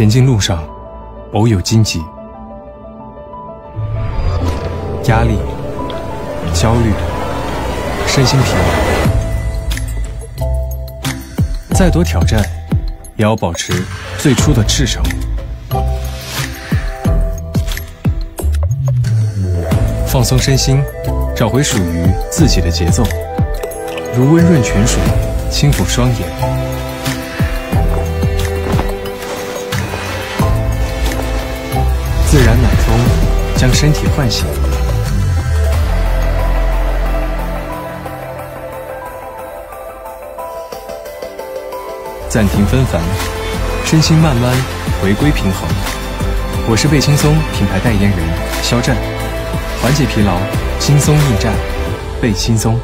前进路上，偶有荆棘、压力、焦虑、身心疲劳，再多挑战，也要保持最初的赤诚。放松身心，找回属于自己的节奏，如温润泉水，轻抚双眼。自然暖风将身体唤醒，暂停纷繁，身心慢慢回归平衡。我是贝轻松品牌代言人肖战，缓解疲劳，轻松应战，贝轻松。